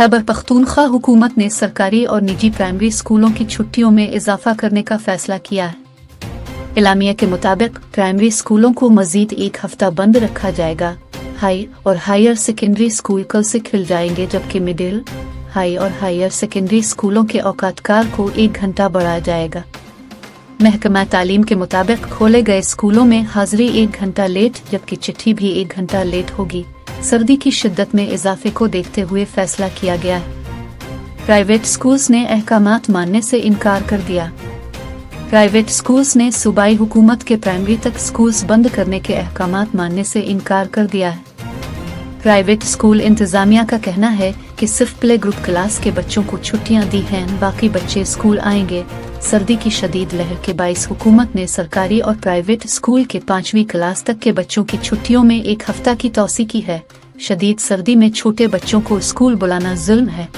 खैबर पख्तूनख्वा हुकूमत ने सरकारी और निजी प्राइमरी स्कूलों की छुट्टियों में इजाफा करने का फैसला किया है। इलामिया के मुताबिक प्राइमरी स्कूलों को मजीद एक हफ़्ता बंद रखा जाएगा। हाई और हायर सेकेंडरी स्कूल कल से खुल जाएँगे, जबकि मिडिल, हाई और हायर सेकेंडरी स्कूलों के औकातकार को एक घंटा बढ़ाया जाएगा। महकमा तालीम के मुताबिक खोले गए स्कूलों में हाजिरी एक घंटा लेट, जबकि चिट्ठी भी एक घंटा लेट होगी। सर्दी की शिद्दत में इजाफे को देखते हुए फैसला किया गया। है प्राइवेट स्कूल्स ने अहकाम मानने से इनकार कर दिया। प्राइवेट स्कूल्स ने सूबाई हुकूमत के प्राइमरी तक स्कूल्स बंद करने के अहकाम मानने से इनकार कर दिया है। प्राइवेट स्कूल इंतजामिया का कहना है कि सिर्फ़ प्ले ग्रुप क्लास के बच्चों को छुट्टियाँ दी हैं, बाकी बच्चे स्कूल आएँगे। सर्दी की शदीद लहर के बाईस हुकूमत ने सरकारी और प्राइवेट स्कूल के पाँचवीं क्लास तक के बच्चों की छुट्टियों में एक हफ़्ता की तोसी की है। शदीद सर्दी में छोटे बच्चों को स्कूल बुलाना जुल्म है।